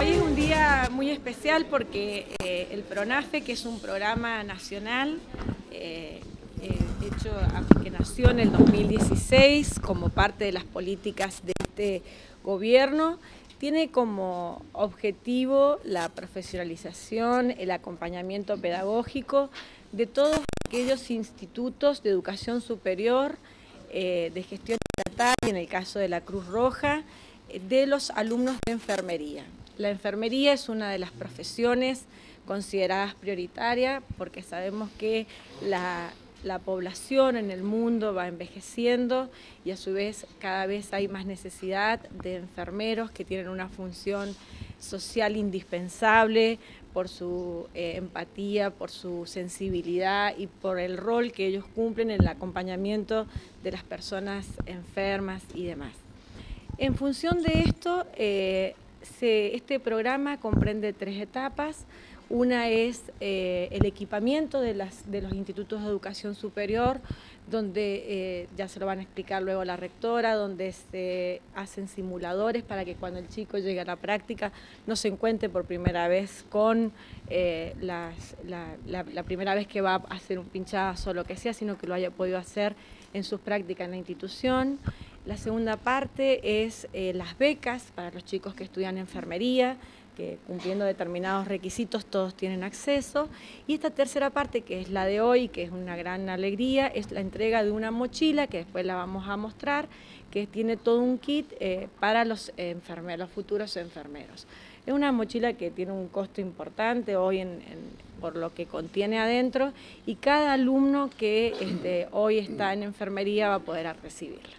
Hoy es un día muy especial porque eh, el PRONAFE, que es un programa nacional eh, eh, hecho que nació en el 2016 como parte de las políticas de este gobierno, tiene como objetivo la profesionalización, el acompañamiento pedagógico de todos aquellos institutos de educación superior, de gestión estatal, en el caso de la Cruz Roja, de los alumnos de enfermería. La enfermería es una de las profesiones consideradas prioritarias porque sabemos que la, población en el mundo va envejeciendo y a su vez cada vez hay más necesidad de enfermeros que tienen una función social indispensable por su eh, empatía, por su sensibilidad y por el rol que ellos cumplen en el acompañamiento de las personas enfermas y demás. En función de esto, eh, este programa comprende tres etapas. Una es eh, el equipamiento de, los institutos de educación superior, donde eh, ya se lo van a explicar luego la rectora, donde se hacen simuladores para que cuando el chico llegue a la práctica no se encuentre por primera vez con eh, la, la, primera vez que va a hacer un pinchazo o lo que sea, sino que lo haya podido hacer en sus prácticas en la institución. La segunda parte es eh, las becas para los chicos que estudian enfermería, que cumpliendo determinados requisitos todos tienen acceso. Y esta tercera parte, que es la de hoy, que es una gran alegría, es la entrega de una mochila, que después la vamos a mostrar, que tiene todo un kit eh, para los enfermeros, los futuros enfermeros. Es una mochila que tiene un costo importante hoy por lo que contiene adentro y cada alumno que este, hoy está en enfermería va a poder recibirla.